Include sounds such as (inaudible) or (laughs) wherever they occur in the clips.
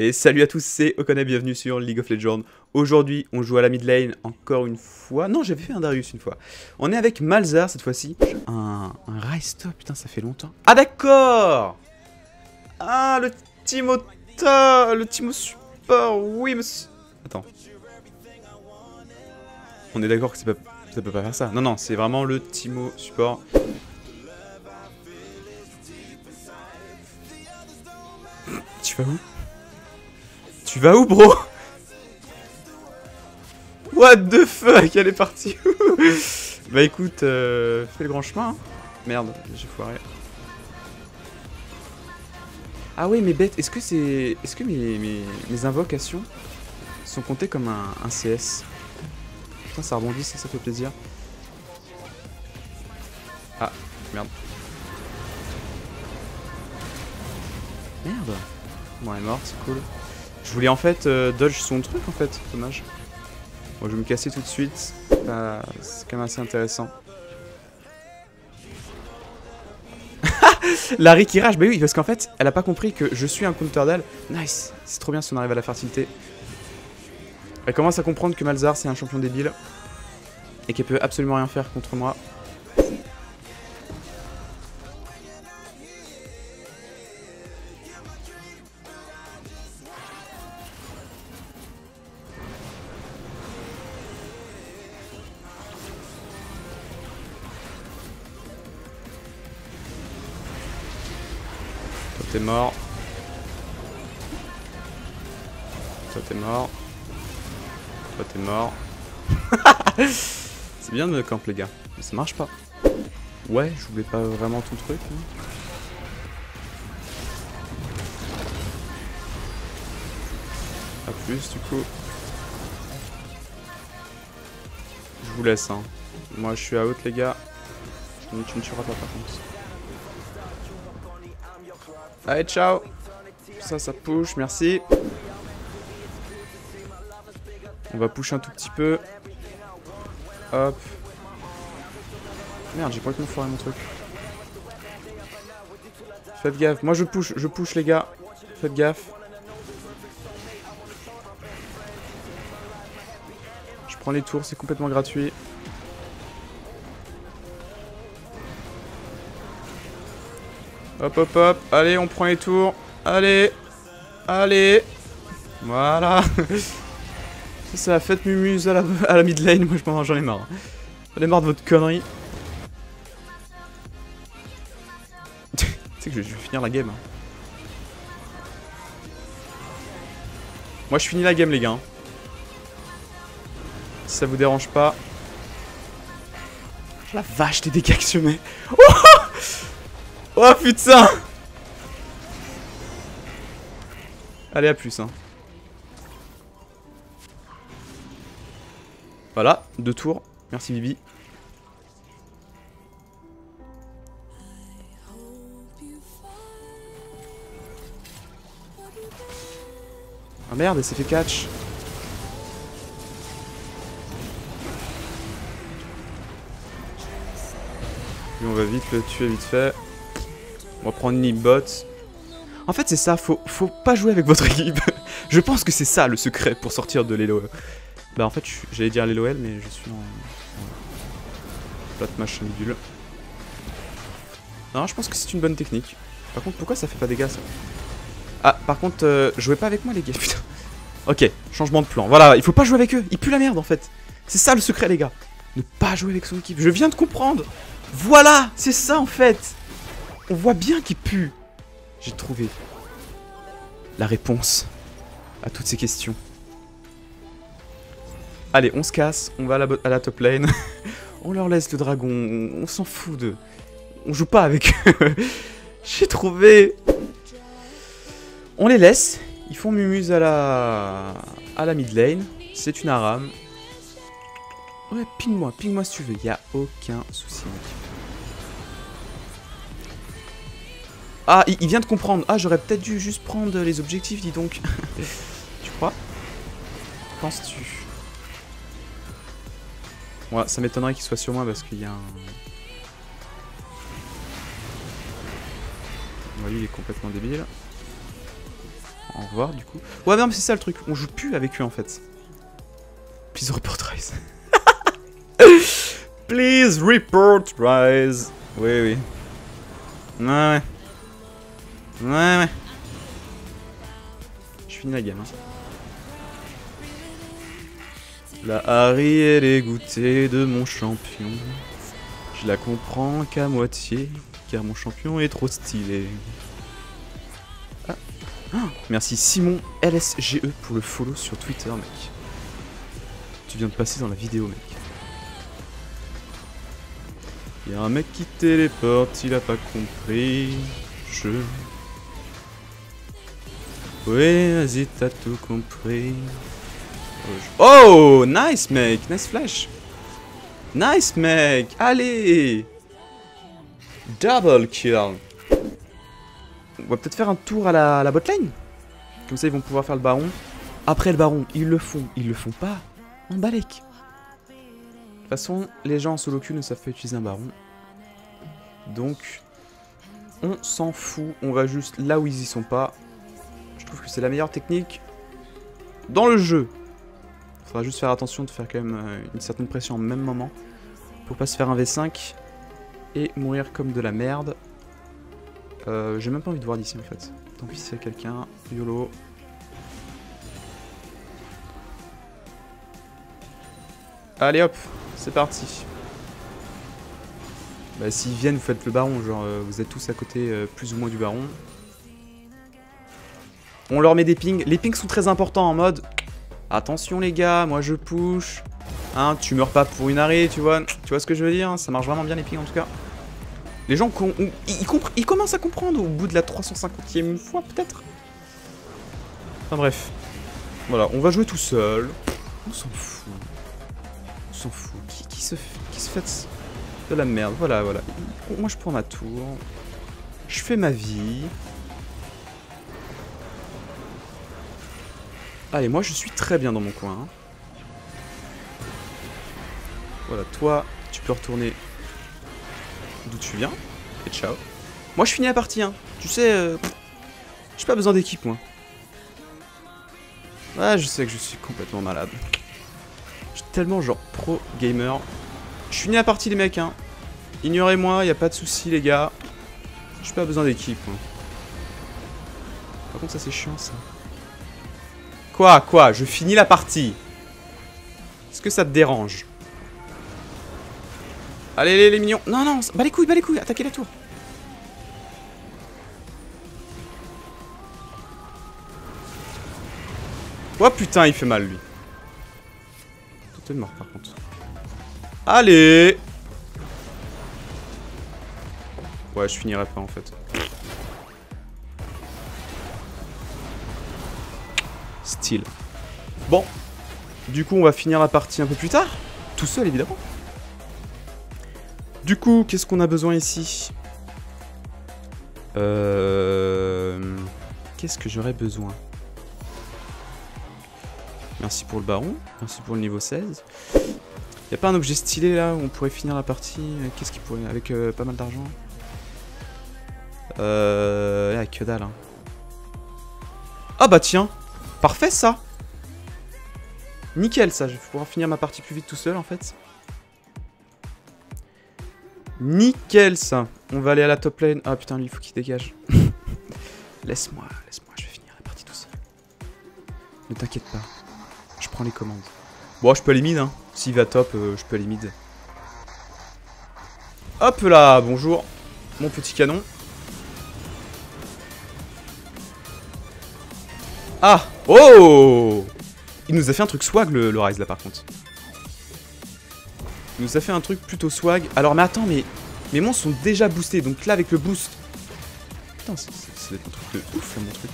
Et salut à tous, c'est Okone, bienvenue sur League of Legends. Aujourd'hui, on joue à la mid lane encore une fois. Non, j'avais fait un Darius une fois. On est avec Malzar cette fois-ci. Un, un putain, ça fait longtemps. Ah d'accord Ah, le Timota Le Timo Support, oui, monsieur... Attends. On est d'accord que ça peut pas faire ça. Non, non, c'est vraiment le Timo Support. Tu vas où? Tu vas où, bro? What the fuck Elle est partie Bah écoute, euh, fais le grand chemin. Hein. Merde, j'ai foiré. Ah oui, mais bête, est-ce que c'est... Est-ce que mes, invocations sont comptées comme un, un CS Putain, ça rebondit, ça, ça fait plaisir. Ah, merde. Merde Bon, elle est morte, c'est cool. Je voulais en fait euh, dodge son truc en fait, dommage. Bon, je vais me casser tout de suite. C'est quand même assez intéressant. (laughs) Larry qui rage, bah oui, parce qu'en fait, elle a pas compris que je suis un counter d'elle. Nice, c'est trop bien si on arrive à la fertilité. Elle commence à comprendre que Malzar c'est un champion débile et qu'elle peut absolument rien faire contre moi. T'es mort. Toi t'es mort. Toi t'es mort. (laughs) C'est bien de me camp les gars. Mais ça marche pas. Ouais, je voulais pas vraiment ton truc. Hein. Pas plus du coup. Je vous laisse hein. Moi je suis à haute les gars. Tu ne tueras pas par contre. Allez, ciao Ça, ça push, merci. On va push un tout petit peu. Hop. Merde, j'ai complètement foiré mon truc. Faites gaffe. Moi, je push, je push, les gars. Faites gaffe. Je prends les tours, c'est complètement gratuit. Hop, hop, hop. Allez, on prend les tours. Allez. Allez. Voilà. (laughs) C'est la fête mumuse à la, à la mid lane. Moi, j'en ai marre. J'en ai marre de votre connerie. (laughs) tu sais que je, vais finir la game. Hein. Moi, je finis la game, les gars. Si ça vous dérange pas. La vache, des dégâts que je. Oh Oh putain Allez, à plus. Hein. Voilà, deux tours. Merci Bibi. Ah merde, elle s'est fait catch. Et on va vite le tuer vite fait. On va prendre Nimbot. En fait, c'est ça, faut, faut pas jouer avec votre (laughs) équipe. je pense que c'est ça le secret pour sortir de l'ELOL. Bah, en fait, j'allais dire l'ELOL, mais je suis en. Plate machin bidule. Non, je pense que c'est une bonne technique. Par contre, pourquoi ça fait pas des dégâts ça? Ah, par contre, euh, jouez pas avec moi, les gars, (laughs) putain. Ok, changement de plan. Voilà, il faut pas jouer avec eux. Ils puent la merde, en fait. C'est ça le secret, les gars. Ne pas jouer avec son équipe. Je viens de comprendre. Voilà, c'est ça, en fait. On voit bien qu'il pue. J'ai trouvé la réponse à toutes ces questions. Allez, on se casse, on va à la, top lane. (laughs) on leur laisse le dragon, on, s'en fout de... On joue pas avec eux. (laughs) J'ai trouvé... On les laisse, ils font mumuse à la... à la mid lane. C'est une arame. Ouais, ping-moi, ping-moi si tu veux, y a aucun souci. Ah, il, vient de comprendre. Ah, j'aurais peut-être dû juste prendre les objectifs, dis donc. (laughs) tu crois? Penses-tu? Ouais, ça m'étonnerait qu'il soit sur moi parce qu'il y a un... lui, il est complètement débile. au revoir du coup. Ouais, non, mais c'est ça le truc. On joue plus avec eux en fait. Please report Rise. (laughs) Please report Rise. Oui, oui. Ouais, ouais. Ouais. Je finis la game. Hein. La Harry, elle est goûtée de mon champion. Je la comprends qu'à moitié, car mon champion est trop stylé. Ah. Ah, merci Simon LSGE pour le follow sur Twitter, mec. Tu viens de passer dans la vidéo, mec. Y'a un mec qui téléporte, il a pas compris. Je. Ouais, vas-y, t'as tout compris. Oh, nice, mec. Nice flash. Nice, mec. Allez. Double kill. On va peut-être faire un tour à la, la botlane. Comme ça, ils vont pouvoir faire le baron. Après le baron, ils le font. Ils le font pas. En balèque. De toute façon, les gens en solo queue ne savent pas utiliser un baron. Donc, on s'en fout. On va juste là où ils y sont pas. Je trouve que c'est la meilleure technique dans le jeu. Faudra juste faire attention de faire quand même euh, une certaine pression au même moment. Pour pas se faire un V5 et mourir comme de la merde. Euh, J'ai même pas envie de voir d'ici en fait. Tant pis s'il y a quelqu'un. YOLO. Allez hop, c'est parti. Bah s'ils viennent, vous faites le baron, genre euh, vous êtes tous à côté euh, plus ou moins du baron. On leur met des pings. Les pings sont très importants en mode Attention les gars, moi je push. Hein, tu meurs pas pour une arrêt, tu vois. Tu vois ce que je veux dire Ça marche vraiment bien les pings en tout cas. Les gens, ils, commencent à comprendre au bout de la 350e fois peut-être. Enfin bref. Voilà, on va jouer tout seul. On s'en fout. On s'en fout. Qui se fait de la merde Voilà, voilà. Moi je prends ma tour. Je fais ma vie. Allez, moi je suis très bien dans mon coin. Hein. Voilà, toi, tu peux retourner d'où tu viens. Et ciao. Moi je finis la partie, hein. Tu sais, euh, j'ai pas besoin d'équipe, moi. Ouais, je sais que je suis complètement malade. Je suis tellement genre pro gamer. Je finis la partie, les mecs, hein. Ignorez-moi, y a pas de soucis, les gars. J'ai pas besoin d'équipe. Par contre, ça c'est chiant, ça. Quoi Quoi Je finis la partie. Est-ce que ça te dérange? Allez, les, mignons. Non, non, bah les couilles, bah les couilles, attaquez la tour. Oh putain, il fait mal lui. Tout est mort par contre. Allez Ouais, je finirai pas en fait. Style. Bon. Du coup, on va finir la partie un peu plus tard. Tout seul, évidemment. Du coup, qu'est-ce qu'on a besoin ici? Euh... Qu'est-ce que j'aurais besoin? Merci pour le baron. Merci pour le niveau 16. Y a pas un objet stylé là où on pourrait finir la partie? Qu'est-ce qui pourrait... Avec euh, pas mal d'argent? Euh... que dalle. Hein. Ah bah tiens Parfait ça Nickel ça, je vais pouvoir finir ma partie plus vite tout seul en fait. Nickel ça On va aller à la top lane. Ah putain lui il faut qu'il dégage. (laughs) laisse-moi, laisse-moi, je vais finir la partie tout seul. Ne t'inquiète pas. Je prends les commandes. Bon je peux aller mid hein. S'il va top, euh, je peux aller mid. Hop là, bonjour. Mon petit canon. Ah Oh Il nous a fait un truc swag le, Rise là par contre. Il nous a fait un truc plutôt swag. Alors mais attends mais mes monstres sont déjà boostés donc là avec le boost. Putain c'est un truc de ouf là mon truc.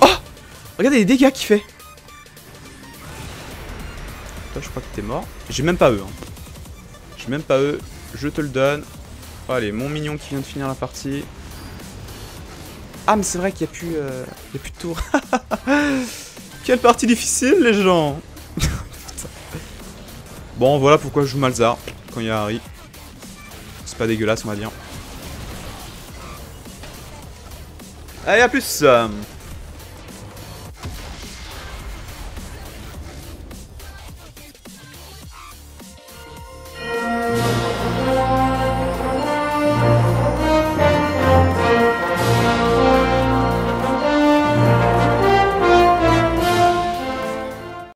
Oh Regardez les dégâts qu'il fait. Toi je crois que t'es mort. J'ai même pas eux. Hein. J'ai même pas eux. Je te le donne. allez mon mignon qui vient de finir la partie. Ah, mais c'est vrai qu'il n'y a, plus, euh, a plus de tour. (laughs) Quelle partie difficile, les gens (laughs) Bon, voilà pourquoi je joue Malzar quand il y a Harry. C'est pas dégueulasse, on va dire. Allez, à plus